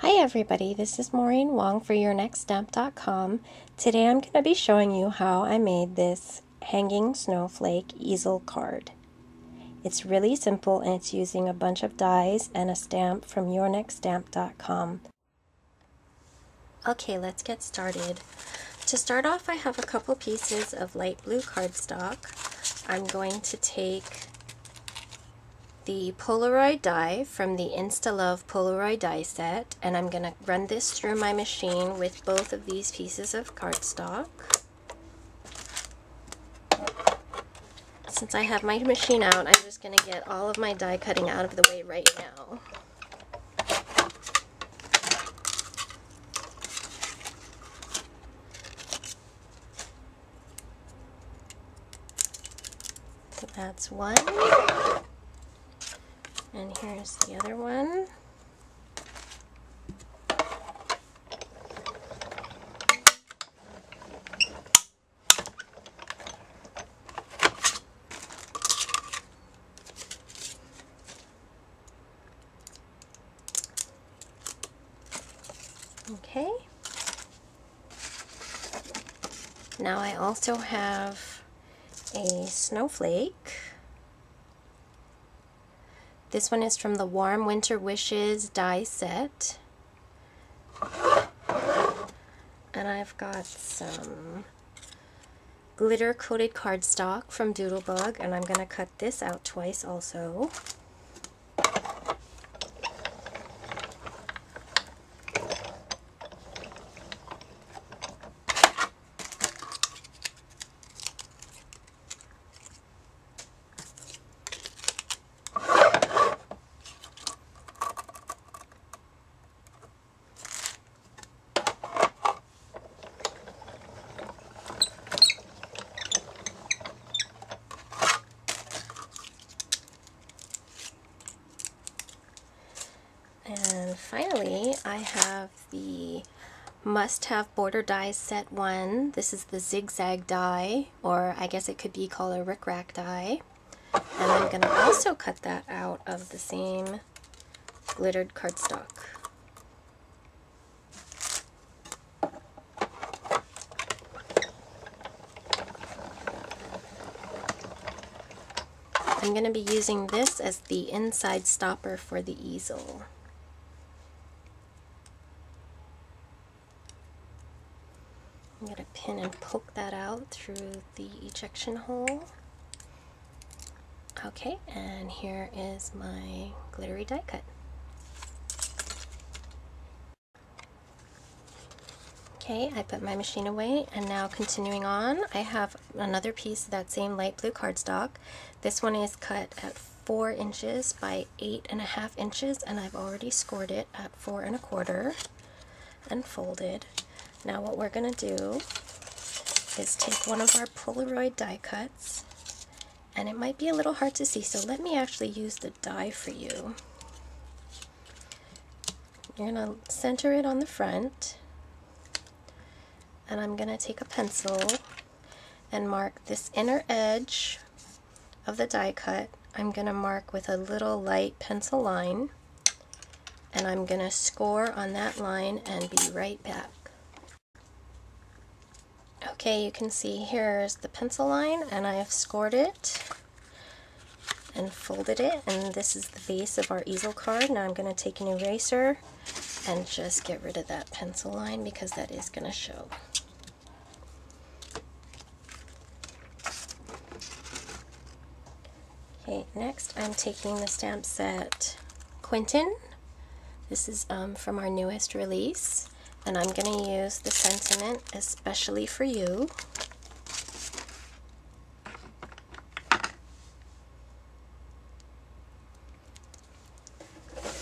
Hi everybody, this is Maureen Wong for YourNextStamp.com. Today I'm going to be showing you how I made this hanging snowflake easel card. It's really simple and it's using a bunch of dies and a stamp from YourNextStamp.com. Okay, let's get started. To start off I have a couple pieces of light blue cardstock. I'm going to take the Polaroid die from the InstaLove Polaroid die set and I'm going to run this through my machine with both of these pieces of cardstock. Since I have my machine out, I'm just going to get all of my die cutting out of the way right now. So that's one. And here's the other one. Okay. Now I also have a snowflake. This one is from the Warm Winter Wishes die set. And I've got some glitter coated cardstock from Doodlebug and I'm going to cut this out twice also. And finally, I have the must-have border die set one. This is the zigzag die, or I guess it could be called a rickrack die. And I'm going to also cut that out of the same glittered cardstock. I'm going to be using this as the inside stopper for the easel. I'm going to pin and poke that out through the ejection hole. Okay, and here is my glittery die cut. Okay, I put my machine away and now continuing on, I have another piece of that same light blue cardstock. This one is cut at four inches by eight and a half inches and I've already scored it at four and a quarter and folded. Now what we're going to do is take one of our Polaroid die cuts, and it might be a little hard to see, so let me actually use the die for you. You're going to center it on the front, and I'm going to take a pencil and mark this inner edge of the die cut. I'm going to mark with a little light pencil line, and I'm going to score on that line and be right back. Okay, you can see here's the pencil line and I have scored it and folded it and this is the base of our easel card. Now I'm going to take an eraser and just get rid of that pencil line because that is going to show. Okay, next I'm taking the stamp set Quinton. This is um, from our newest release and I'm going to use the sentiment especially for you.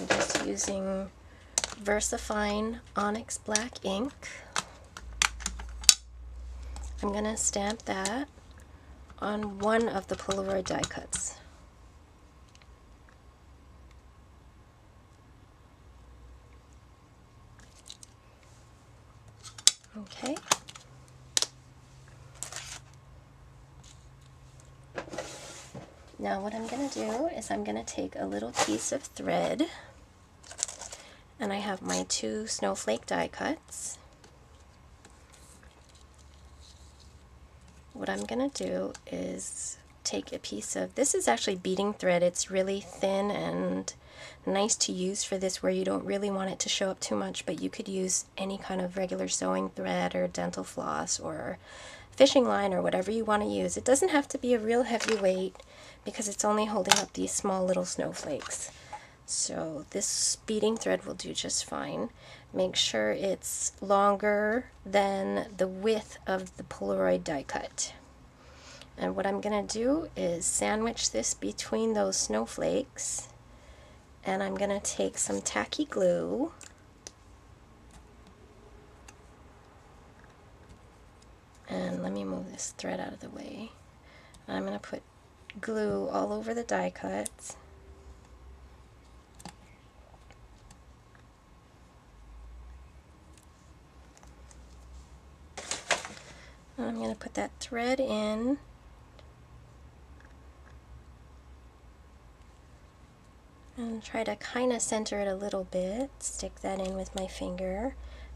I'm just using VersaFine Onyx Black ink. I'm going to stamp that on one of the Polaroid die cuts. Okay. Now what I'm going to do is I'm going to take a little piece of thread And I have my two snowflake die cuts. What I'm going to do is take a piece of, this is actually beading thread. It's really thin and nice to use for this where you don't really want it to show up too much, but you could use any kind of regular sewing thread or dental floss or fishing line or whatever you want to use. It doesn't have to be a real heavy weight because it's only holding up these small little snowflakes. So this beading thread will do just fine. Make sure it's longer than the width of the Polaroid die cut. And what I'm going to do is sandwich this between those snowflakes and I'm going to take some tacky glue and let me move this thread out of the way. I'm going to put glue all over the die cuts. I'm going to put that thread in and try to kind of center it a little bit. Stick that in with my finger.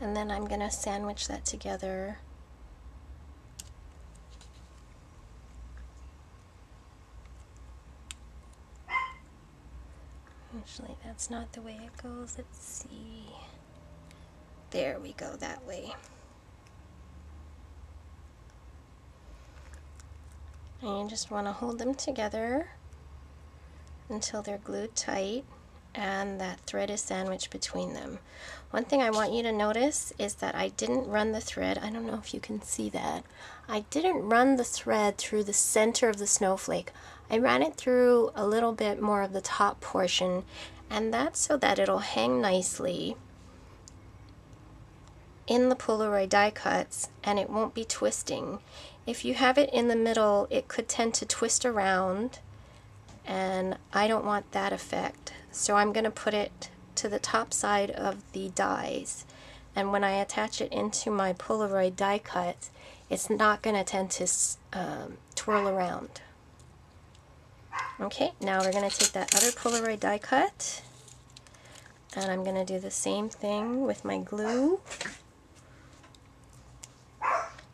And then I'm gonna sandwich that together. Actually that's not the way it goes. Let's see. There we go that way. And you just want to hold them together until they're glued tight and that thread is sandwiched between them. One thing I want you to notice is that I didn't run the thread, I don't know if you can see that, I didn't run the thread through the center of the snowflake. I ran it through a little bit more of the top portion and that's so that it'll hang nicely in the Polaroid die cuts and it won't be twisting. If you have it in the middle, it could tend to twist around and I don't want that effect. So I'm going to put it to the top side of the dies and when I attach it into my Polaroid die cut it's not going to tend to um, twirl around. Okay, now we're going to take that other Polaroid die cut and I'm going to do the same thing with my glue.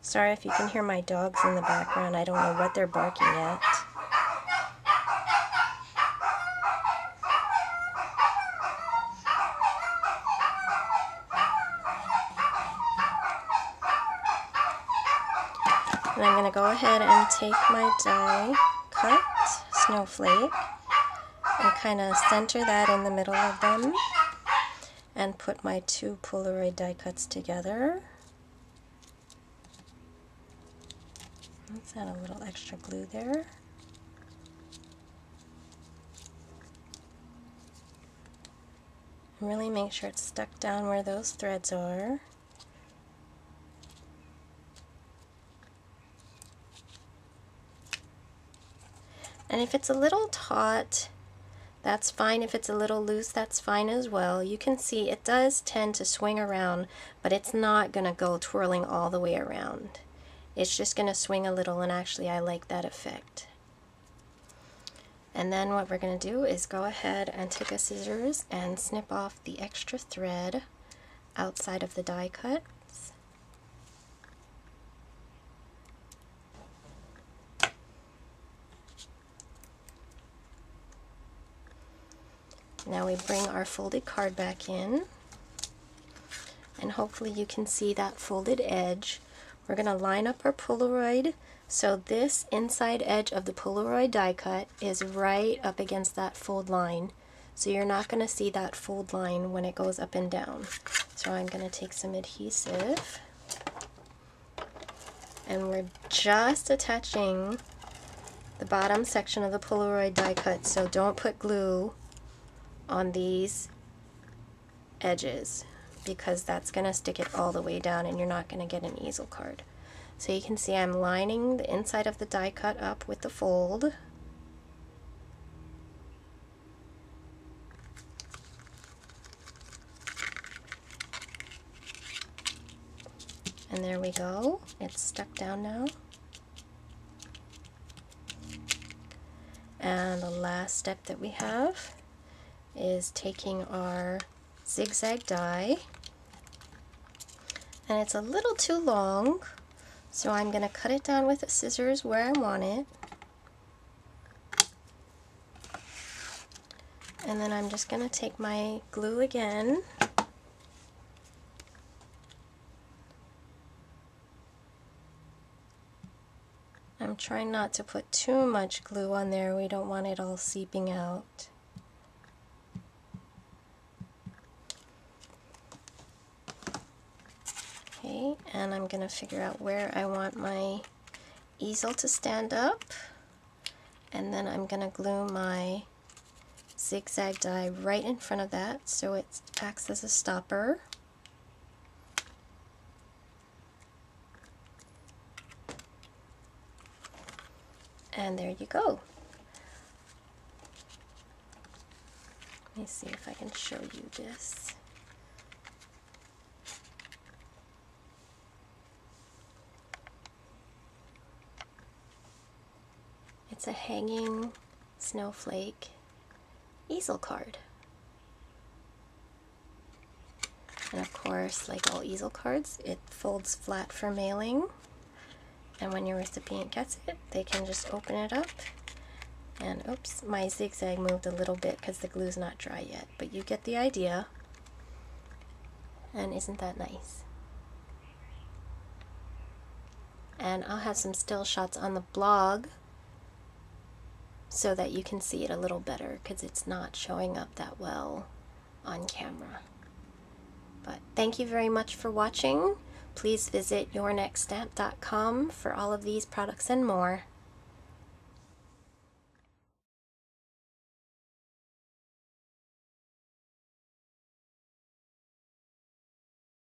Sorry if you can hear my dogs in the background. I don't know what they're barking at. And I'm going to go ahead and take my die cut snowflake and kind of center that in the middle of them and put my two Polaroid die cuts together. Let's add a little extra glue there. Really make sure it's stuck down where those threads are. And if it's a little taut, that's fine. If it's a little loose, that's fine as well. You can see it does tend to swing around, but it's not going to go twirling all the way around. It's just going to swing a little, and actually I like that effect. And then what we're going to do is go ahead and take a scissors and snip off the extra thread outside of the die cut. Now we bring our folded card back in and hopefully you can see that folded edge. We're going to line up our Polaroid so this inside edge of the Polaroid die cut is right up against that fold line. So you're not going to see that fold line when it goes up and down. So I'm going to take some adhesive and we're just attaching the bottom section of the Polaroid die cut so don't put glue on these edges because that's going to stick it all the way down and you're not going to get an easel card. So you can see I'm lining the inside of the die cut up with the fold. And there we go. It's stuck down now. And the last step that we have is taking our zigzag die. And it's a little too long, so I'm going to cut it down with the scissors where I want it. And then I'm just going to take my glue again. I'm trying not to put too much glue on there. We don't want it all seeping out. Okay, and I'm going to figure out where I want my easel to stand up. And then I'm going to glue my zigzag die right in front of that so it acts as a stopper. And there you go. Let me see if I can show you this. It's a hanging snowflake easel card. And of course, like all easel cards, it folds flat for mailing. And when your recipient gets it, they can just open it up. And oops, my zigzag moved a little bit because the glue's not dry yet, but you get the idea. And isn't that nice? And I'll have some still shots on the blog so that you can see it a little better because it's not showing up that well on camera. But thank you very much for watching. Please visit yournextstamp.com for all of these products and more.